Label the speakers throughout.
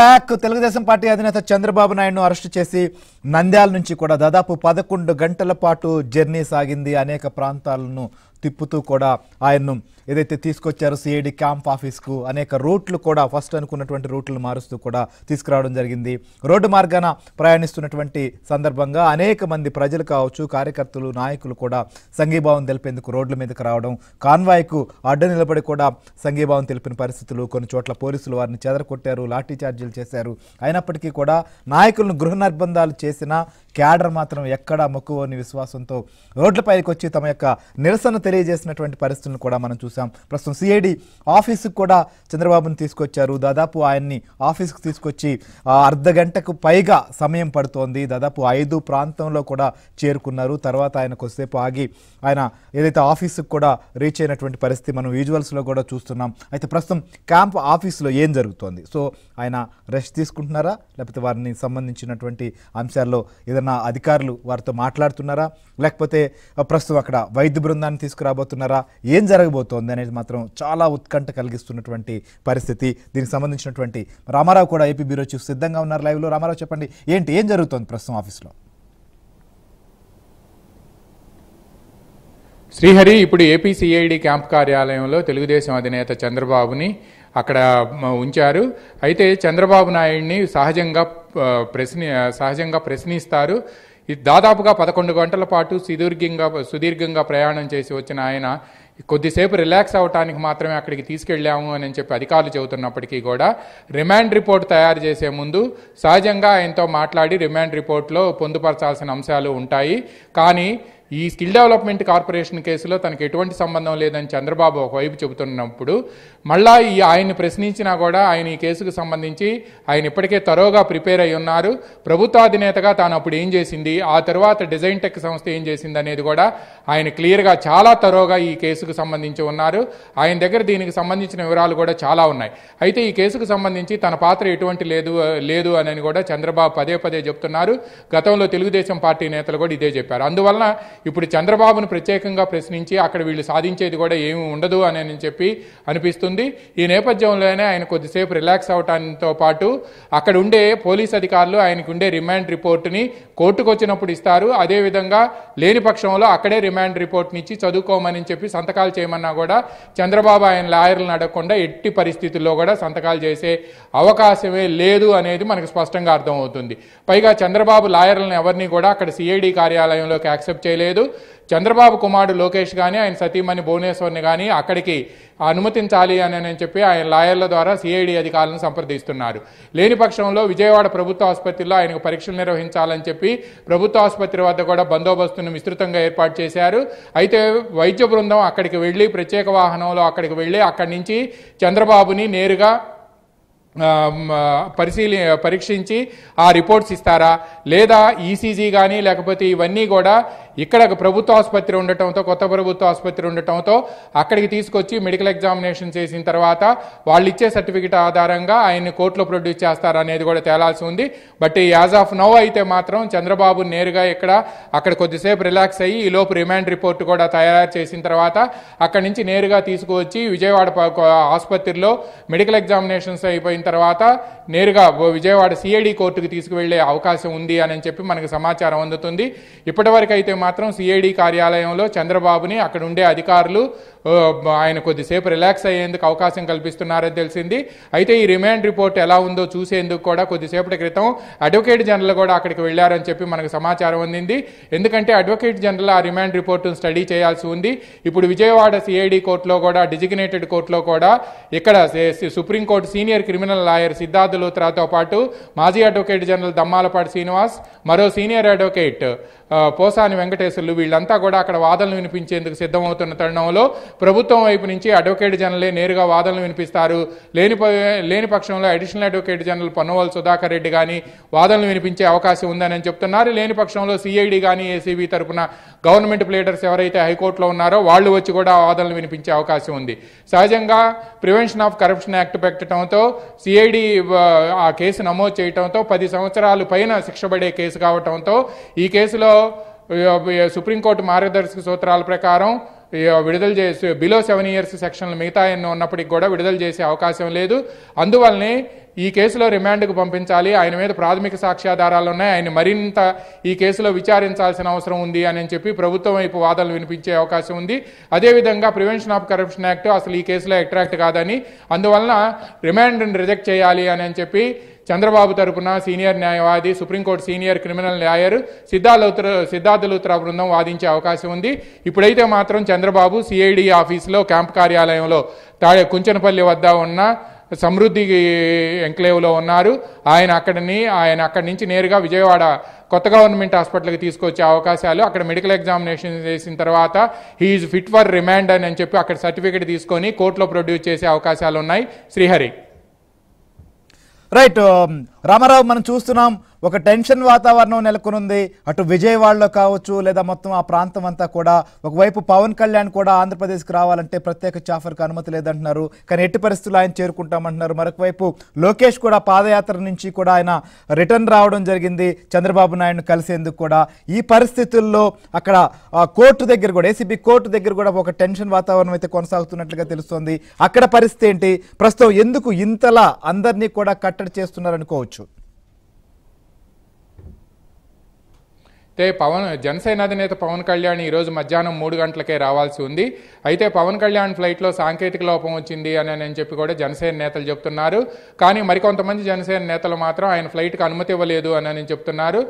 Speaker 1: Back Telugu Desam party అధినేత Chandrababu నాయుడును arrest చేసి నంద్యాల నుంచి కూడా దాదాపు పదకొండు గంటల పాటు జర్నీ సాగింది అనేక ప్రాంతాలను తిప్పుతూ కూడా ఆయన్ను ఏదైతే తీసుకొచ్చారో సిఐడి క్యాంప్ ఆఫీస్కు అనేక రూట్లు కూడా ఫస్ట్ అనుకున్నటువంటి రూట్లు మారుస్తూ కూడా తీసుకురావడం జరిగింది. రోడ్డు మార్గాన ప్రయాణిస్తున్నటువంటి సందర్భంగా అనేక మంది ప్రజలు కావచ్చు కార్యకర్తలు నాయకులు కూడా సంఘీభావం తెలిపేందుకు రోడ్ల మీదకి రావడం కాన్వాయ్కు అడ్డు నిలబడి కూడా సంఘీభావం తెలిపిన పరిస్థితులు కొన్ని చోట్ల పోలీసులు వారిని చెదరకొట్టారు లాఠీ చార్జీలు చేశారు. అయినప్పటికీ కూడా నాయకులను గృహ నిర్బంధాలు చేసిన క్యాడర్ మాత్రం ఎక్కడా మొక్కువని విశ్వాసంతో రోడ్లపైకి వచ్చి తమ యొక్క నిరసన తెలియజేసినటువంటి పరిస్థితులను కూడా మనం చూసాం. ప్రస్తుతం సిఐడి ఆఫీసుకు కూడా చంద్రబాబును తీసుకొచ్చారు. దాదాపు ఆయన్ని ఆఫీస్కి తీసుకొచ్చి అర్ధ గంటకు పైగా సమయం పడుతోంది. దాదాపు ఐదు ప్రాంతంలో కూడా చేరుకున్నారు. తర్వాత ఆయన కొద్దిసేపు ఆగి ఆయన ఏదైతే ఆఫీసుకు కూడా రీచ్ అయినటువంటి పరిస్థితి మనం విజువల్స్లో కూడా చూస్తున్నాం. అయితే ప్రస్తుతం క్యాంప్ ఆఫీసులో ఏం జరుగుతోంది? సో ఆయన రెస్ట్ తీసుకుంటున్నారా? లేకపోతే వారిని సంబంధించినటువంటి అంశాల్లో ఏదైనా అధికారులు వారితో మాట్లాడుతున్నారా? లేకపోతే ప్రస్తుతం అక్కడ వైద్య బృందాన్ని తీసుకురాబోతున్నారా ఏం జరగబోతోంది అనేది మాత్రం చాలా ఉత్కంఠ కలిగిస్తున్నటువంటి పరిస్థితి. దీనికి సంబంధించినటువంటి రామారావు కూడా ఏపీ బ్యూరో చీఫ్ సిద్ధంగా ఉన్నారు లైవ్లో. రామారావు చెప్పండి ఏంటి ఏం జరుగుతోంది ప్రస్తుతం ఆఫీస్లో?
Speaker 2: శ్రీహరి ఇప్పుడు ఏపీ సిఐడి క్యాంప్ కార్యాలయంలో తెలుగుదేశం అధినేత చంద్రబాబుని అక్కడ ఉంచారు. అయితే చంద్రబాబు నాయుడిని సహజంగా ప్రశ్ని సహజంగా ప్రశ్నిస్తారు. దాదాపుగా పదకొండు గంటల పాటు సుదీర్ఘంగా సుదీర్ఘంగా ప్రయాణం చేసి వచ్చిన ఆయన కొద్దిసేపు రిలాక్స్ అవ్వటానికి మాత్రమే అక్కడికి తీసుకెళ్ళాము అని చెప్పి అధికారులు చెబుతున్నప్పటికీ కూడా రిమాండ్ రిపోర్ట్ తయారు చేసే ముందు సహజంగా ఆయనతో మాట్లాడి రిమాండ్ రిపోర్ట్లో పొందుపరచాల్సిన అంశాలు ఉంటాయి. కానీ ఈ స్కిల్ డెవలప్మెంట్ కార్పొరేషన్ కేసులో తనకు ఎటువంటి సంబంధం లేదని చంద్రబాబు ఒకవైపు చెబుతున్నప్పుడు మళ్ళా ఈ ఆయన్ని ప్రశ్నించినా కూడా ఆయన ఈ కేసుకు సంబంధించి ఆయన ఇప్పటికే తరోగా ప్రిపేర్ అయి ఉన్నారు. ప్రభుత్వ అధినేతగా తాను అప్పుడు ఏం చేసింది ఆ తర్వాత డిజైన్ టెక్ సంస్థ ఏం చేసింది అనేది కూడా ఆయన క్లియర్గా చాలా తరోగా ఈ కేసుకు సంబంధించి ఉన్నారు. ఆయన దగ్గర దీనికి సంబంధించిన వివరాలు కూడా చాలా ఉన్నాయి. అయితే ఈ కేసుకు సంబంధించి తన పాత్ర ఎటువంటి లేదు లేదు అని కూడా చంద్రబాబు పదే పదే చెప్తున్నారు. గతంలో తెలుగుదేశం పార్టీ నేతలు కూడా ఇదే చెప్పారు. అందువలన ఇప్పుడు చంద్రబాబును ప్రత్యేకంగా ప్రశ్నించి అక్కడ వీళ్ళు సాధించేది కూడా ఏమి ఉండదు అని అని చెప్పి అనిపిస్తుంది. ఈ నేపథ్యంలోనే ఆయన కొద్దిసేపు రిలాక్స్ అవటానితో పాటు అక్కడ ఉండే పోలీస్ అధికారులు ఆయనకు ఉండే రిమాండ్ రిపోర్ట్ని కోర్టుకు వచ్చినప్పుడు ఇస్తారు. అదేవిధంగా లేని పక్షంలో అక్కడే రిమాండ్ రిపోర్ట్ని ఇచ్చి చదువుకోమని చెప్పి సంతకాలు చేయమన్నా కూడా చంద్రబాబు ఆయన లాయర్లను అడగకుండా ఎట్టి పరిస్థితుల్లో కూడా సంతకాలు చేసే అవకాశమే లేదు అనేది మనకు స్పష్టంగా అర్థమవుతుంది. పైగా చంద్రబాబు లాయర్లను ఎవరిని కూడా అక్కడ సిఐడి కార్యాలయంలోకి యాక్సెప్ట్ చేయలేదు. లేదు. చంద్రబాబు కుమారుడు లోకేష్ కానీ ఆయన సతీమణి భువనేశ్వర్ని కానీ అక్కడికి అనుమతించాలి అని అని చెప్పి ఆయన లాయర్ల ద్వారా సిఐడి అధికారులను సంప్రదిస్తున్నారు. లేని పక్షంలో విజయవాడ ప్రభుత్వ ఆసుపత్రిలో ఆయనకు పరీక్షలు నిర్వహించాలని చెప్పి ప్రభుత్వ ఆసుపత్రి వద్ద కూడా బందోబస్తును విస్తృతంగా ఏర్పాటు చేశారు. అయితే వైద్య బృందం అక్కడికి వెళ్ళి ప్రత్యేక వాహనంలో అక్కడికి వెళ్ళి అక్కడి నుంచి చంద్రబాబుని నేరుగా పరిశీలి పరీక్షించి ఆ రిపోర్ట్స్ ఇస్తారా? లేదా ఈసీజీ కానీ లేకపోతే ఇవన్నీ కూడా ఇక్కడ ప్రభుత్వ ఆసుపత్రి ఉండటంతో కొత్త ప్రభుత్వ ఆసుపత్రి ఉండటంతో అక్కడికి తీసుకొచ్చి మెడికల్ ఎగ్జామినేషన్ చేసిన తర్వాత వాళ్ళు ఇచ్చే సర్టిఫికెట్ ఆధారంగా ఆయన్ని కోర్టులో ప్రొడ్యూస్ చేస్తారనేది కూడా తేలాల్సి ఉంది. బట్ యాజ్ ఆఫ్ నౌ అయితే మాత్రం చంద్రబాబు నేరుగా ఇక్కడ అక్కడ కొద్దిసేపు రిలాక్స్ అయ్యి ఈ లోపు రిమాండ్ రిపోర్ట్ కూడా తయారు చేసిన తర్వాత అక్కడి నుంచి నేరుగా తీసుకువచ్చి విజయవాడ ఆసుపత్రిలో మెడికల్ ఎగ్జామినేషన్స్ అయిపోయిన తర్వాత నేరుగా విజయవాడ సిఐడి కోర్టుకు తీసుకువెళ్ళే అవకాశం ఉంది అని చెప్పి మనకు సమాచారం అందుతుంది. ఇప్పటివరకు అయితే మాత్రం సిఐడి కార్యాలయంలో చంద్రబాబుని అక్కడ ఉండే అధికారులు ఆయన కొద్దిసేపు రిలాక్స్ అయ్యేందుకు అవకాశం కల్పిస్తున్నారని తెలిసింది. అయితే ఈ రిమాండ్ రిపోర్ట్ ఎలా ఉందో చూసేందుకు కూడా కొద్దిసేపటి క్రితం అడ్వకేట్ జనరల్ కూడా అక్కడికి వెళ్ళారని చెప్పి మనకు సమాచారం అందింది. ఎందుకంటే అడ్వకేట్ జనరల్ ఆ రిమాండ్ రిపోర్టును స్టడీ చేయాల్సి ఉంది. ఇప్పుడు విజయవాడ సిఐడి కోర్టులో కూడా డిజిగ్నేటెడ్ కోర్టులో కూడా ఇక్కడ supreme court senior criminal lawyer Siddhartha లూత్రాతో పాటు మాజీ అడ్వకేట్ జనరల్ దమ్మాలపాటి శ్రీనివాస్ మరో సీనియర్ అడ్వకేట్ పోసాని వెంకటేశ్వర్లు వీళ్ళంతా కూడా అక్కడ వాదనలు వినిపించేందుకు సిద్ధమవుతున్న తరుణంలో ప్రభుత్వం వైపు నుంచి అడ్వకేట్ జనరలే నేరుగా వాదనలు వినిపిస్తారు. లేని లేని పక్షంలో additional advocate general Ponnavolu Sudhakar Reddy కానీ వాదనలు వినిపించే అవకాశం ఉందని చెప్తున్నారు. లేని పక్షంలో సిఐడి కానీ ఏసీబీ తరపున గవర్నమెంట్ ప్లేడర్స్ ఎవరైతే హైకోర్టులో ఉన్నారో వాళ్ళు వచ్చి కూడా వాదనలు వినిపించే అవకాశం ఉంది. సహజంగా ప్రివెన్షన్ ఆఫ్ కరప్షన్ యాక్ట్ పెట్టడంతో సిఐడి ఆ కేసు నమోదు చేయడంతో పది సంవత్సరాలు పైన శిక్ష పడే కేసు కావటంతో ఈ కేసులో సుప్రీంకోర్టు మార్గదర్శక సూత్రాల ప్రకారం విడుదల చేసే బిలో సెవెన్ ఇయర్స్ సెక్షన్లు మిగతా ఎన్నో ఉన్నప్పటికీ కూడా విడుదల చేసే అవకాశం లేదు. అందువల్లనే ఈ కేసులో రిమాండ్కు పంపించాలి. ఆయన మీద ప్రాథమిక సాక్ష్యాధారాలు ఉన్నాయి. ఆయన మరింత ఈ కేసులో విచారించాల్సిన అవసరం ఉంది అని చెప్పి ప్రభుత్వం వైపు వాదనలు వినిపించే అవకాశం ఉంది. అదేవిధంగా ప్రివెన్షన్ ఆఫ్ కరప్షన్ యాక్ట్ అసలు ఈ కేసులో అట్రాక్ట్ కాదని అందువలన రిమాండ్ని రిజెక్ట్ చేయాలి అని చెప్పి చంద్రబాబు తరపున సీనియర్ న్యాయవాది supreme court senior criminal lawyer Siddhartha Siddhartha Luthra బృందం వాదించే అవకాశం ఉంది. ఇప్పుడైతే మాత్రం చంద్రబాబు సిఐడి ఆఫీసులో క్యాంప్ కార్యాలయంలో తాడే కుంచనపల్లి వద్ద ఉన్న సమృద్ధి ఎంక్లేవ్లో ఉన్నారు. ఆయన అక్కడిని ఆయన అక్కడి నుంచి నేరుగా విజయవాడ కొత్త గవర్నమెంట్ హాస్పిటల్కి తీసుకొచ్చే అవకాశాలు అక్కడ మెడికల్ ఎగ్జామినేషన్ చేసిన తర్వాత హీఈస్ ఫిట్ ఫర్ రిమాండ్ అని చెప్పి అక్కడ సర్టిఫికేట్ తీసుకొని కోర్టులో ప్రొడ్యూస్ చేసే అవకాశాలు ఉన్నాయి శ్రీహరి.
Speaker 1: రైట్ రామారావు మనం చూస్తున్నాం. ఒక టెన్షన్ వాతావరణం నెలకొనుంది. అటు విజయవాడలో కావచ్చు లేదా మొత్తం ఆ ప్రాంతం అంతా కూడా ఒకవైపు పవన్ కళ్యాణ్ కూడా ఆంధ్రప్రదేశ్కి రావాలంటే ప్రత్యేక చాఫర్కి అనుమతి లేదంటున్నారు. కానీ ఎట్టి పరిస్థితులు ఆయన చేరుకుంటామంటున్నారు. మరొక వైపు లోకేష్ కూడా పాదయాత్ర నుంచి కూడా ఆయన రిటర్న్ రావడం జరిగింది. చంద్రబాబు నాయుడును కలిసేందుకు కూడా. ఈ పరిస్థితుల్లో అక్కడ కోర్టు దగ్గర కూడా ఏసీబీ కోర్టు దగ్గర కూడా ఒక టెన్షన్ వాతావరణం అయితే కొనసాగుతున్నట్లుగా తెలుస్తోంది. అక్కడ పరిస్థితి ఏంటి? ప్రస్తుతం ఎందుకు ఇంతలా అందరినీ కూడా కట్టడి చేస్తున్నారనుకోవచ్చు?
Speaker 2: అయితే పవన్ జనసేన అధినేత పవన్ కళ్యాణ్ ఈరోజు మధ్యాహ్నం మూడు గంటలకే రావాల్సి ఉంది. అయితే పవన్ కళ్యాణ్ ఫ్లైట్లో సాంకేతిక లోపం వచ్చింది అని అని చెప్పి కూడా జనసేన నేతలు చెప్తున్నారు. కానీ మరికొంతమంది జనసేన నేతలు మాత్రం ఆయన ఫ్లైట్కి అనుమతి ఇవ్వలేదు అని అని చెప్తున్నారు.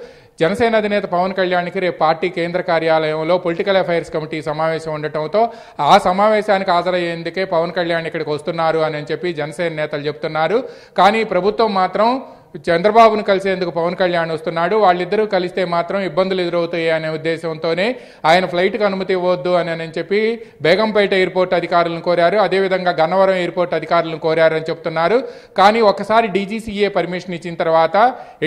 Speaker 2: జనసేన అధినేత పవన్ కళ్యాణ్కి రేపు పార్టీ కేంద్ర కార్యాలయంలో పొలిటికల్ అఫైర్స్ కమిటీ సమావేశం ఉండటంతో ఆ సమావేశానికి హాజరయ్యేందుకే పవన్ కళ్యాణ్ ఇక్కడికి వస్తున్నారు అని చెప్పి జనసేన నేతలు చెప్తున్నారు. కానీ ప్రభుత్వం మాత్రం చంద్రబాబును కలిసేందుకు పవన్ కళ్యాణ్ వస్తున్నాడు. వాళ్ళిద్దరూ కలిస్తే మాత్రం ఇబ్బందులు ఎదురవుతాయి అనే ఉద్దేశంతోనే ఆయన ఫ్లైట్కి అనుమతి ఇవ్వద్దు అని అని చెప్పి బేగంపేట ఎయిర్పోర్ట్ అధికారులను కోరారు. అదేవిధంగా గన్నవరం ఎయిర్పోర్ట్ అధికారులను కోరారని చెప్తున్నారు. కానీ ఒకసారి డీజీసీఏ పర్మిషన్ ఇచ్చిన తర్వాత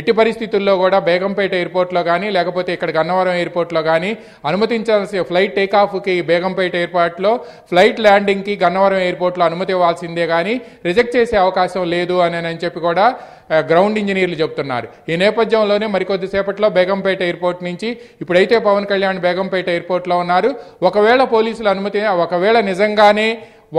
Speaker 2: ఎట్టి పరిస్థితుల్లో కూడా బేగంపేట ఎయిర్పోర్ట్లో కానీ లేకపోతే ఇక్కడ గన్నవరం ఎయిర్పోర్ట్లో కానీ అనుమతించాల్సిన ఫ్లైట్ టేకాఫ్కి బేగంపేట ఎయిర్పోర్ట్లో ఫ్లైట్ ల్యాండింగ్కి గన్నవరం ఎయిర్పోర్ట్లో అనుమతి ఇవ్వాల్సిందే కానీ రిజెక్ట్ చేసే అవకాశం లేదు అని అని చెప్పి కూడా గ్రౌండ్ గ్రౌండ్ ఇంజనీర్లు చెబుతున్నారు ఈ నేపథ్యంలోనే మరికొద్దిసేపట్లో బేగంపేట ఎయిర్పోర్ట్ నుంచి ఇప్పుడైతే పవన్ కళ్యాణ్ బేగంపేట ఎయిర్పోర్ట్లో ఉన్నారు. ఒకవేళ పోలీసులు అనుమతి ఒకవేళ నిజంగానే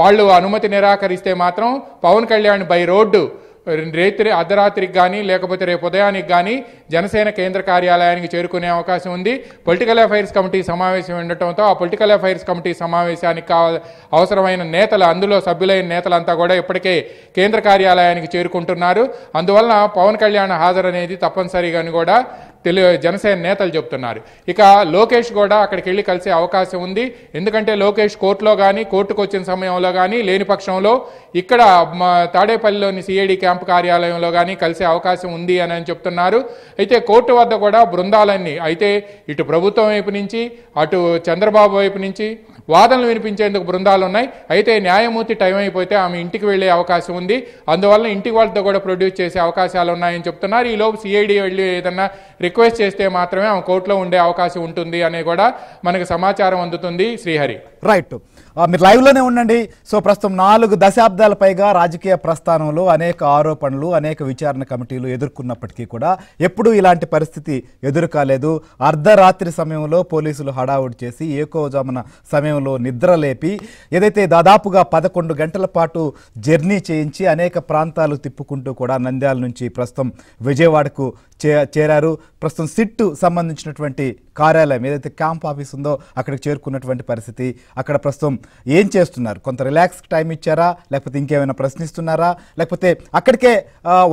Speaker 2: వాళ్ళు అనుమతి నిరాకరిస్తే మాత్రం పవన్ కళ్యాణ్ బై రోడ్డు రేత్రి అర్ధరాత్రికి కానీ లేకపోతే రేపు ఉదయానికి కానీ జనసేన కేంద్ర కార్యాలయానికి చేరుకునే అవకాశం ఉంది. పొలిటికల్ అఫైర్స్ కమిటీ సమావేశం ఉండటంతో ఆ పొలిటికల్ అఫైర్స్ కమిటీ సమావేశానికి కావ అవసరమైన నేతలు అందులో సభ్యులైన నేతలంతా కూడా ఇప్పటికే కేంద్ర కార్యాలయానికి చేరుకుంటున్నారు. అందువలన పవన్ కళ్యాణ్ హాజరు అనేది తప్పనిసరిగా కూడా తెలు జనసేన నేతలు చెప్తున్నారు. ఇక లోకేష్ కూడా అక్కడికి వెళ్ళి కలిసే అవకాశం ఉంది. ఎందుకంటే లోకేష్ కోర్టులో కానీ కోర్టుకు వచ్చిన సమయంలో కానీ లేని పక్షంలో ఇక్కడ మా తాడేపల్లిలోని సిఐడి క్యాంప్ కార్యాలయంలో కానీ కలిసే అవకాశం ఉంది అని అని చెప్తున్నారు. అయితే కోర్టు వద్ద కూడా బృందాలన్నీ అయితే ఇటు ప్రభుత్వం వైపు నుంచి అటు చంద్రబాబు వైపు నుంచి వాదనలు వినిపించేందుకు బృందాలు ఉన్నాయి. అయితే న్యాయమూర్తి టైం అయిపోతే ఆమె ఇంటికి వెళ్ళే అవకాశం ఉంది. అందువల్ల ఇంటికి వాళ్ళతో కూడా ప్రొడ్యూస్ చేసే అవకాశాలు ఉన్నాయని చెప్తున్నారు. ఈలోపు సిఐడి వెళ్ళి ఏదన్నా రిక్వెస్ట్ చేస్తే మాత్రమే ఆమె కోర్టులో ఉండే అవకాశం ఉంటుంది అనేది కూడా మనకు సమాచారం అందుతుంది శ్రీహరి.
Speaker 1: రైట్. మీరు లైవ్లోనే ఉండండి. సో ప్రస్తుతం నాలుగు దశాబ్దాల పైగా రాజకీయ ప్రస్థానంలో అనేక ఆరోపణలు అనేక విచారణ కమిటీలు ఎదుర్కొన్నప్పటికీ కూడా ఎప్పుడూ ఇలాంటి పరిస్థితి ఎదురు కాలేదు అర్ధరాత్రి సమయంలో పోలీసులు హడావుడి చేసి ఏకోజామున సమయంలో నిద్ర లేపి ఏదైతే దాదాపుగా పదకొండు గంటల పాటు జర్నీ చేయించి అనేక ప్రాంతాలు తిప్పుకుంటూ కూడా నంద్యాల నుంచి ప్రస్తుతం విజయవాడకు చే చేరారు. ప్రస్తుతం సిట్టు సంబంధించినటువంటి కార్యాలయం ఏదైతే క్యాంప్ ఆఫీస్ ఉందో అక్కడికి చేరుకున్నటువంటి పరిస్థితి అక్కడ ప్రస్తుతం ఏం చేస్తున్నారు? కొంత రిలాక్స్ టైం ఇచ్చారా? లేకపోతే ఇంకేమైనా ప్రశ్నిస్తున్నారా? లేకపోతే అక్కడికే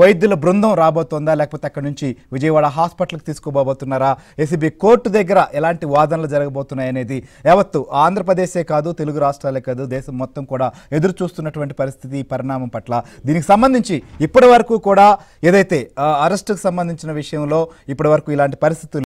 Speaker 1: వైద్యుల బృందం రాబోతోందా? లేకపోతే అక్కడ నుంచి విజయవాడ హాస్పిటల్కి తీసుకోబోతున్నారా ఏసీబీ కోర్టు దగ్గర ఎలాంటి వాదనలు జరగబోతున్నాయి అనేది యావత్తు ఆంధ్రప్రదేశే కాదు తెలుగు రాష్ట్రాలే కాదు దేశం మొత్తం కూడా ఎదురు చూస్తున్నటువంటి పరిస్థితి పరిణామం పట్ల. దీనికి సంబంధించి ఇప్పటి వరకు కూడా ఏదైతే అరెస్టుకు సంబంధించిన విషయంలో ఇప్పటి వరకు ఇలాంటి పరిస్థితులు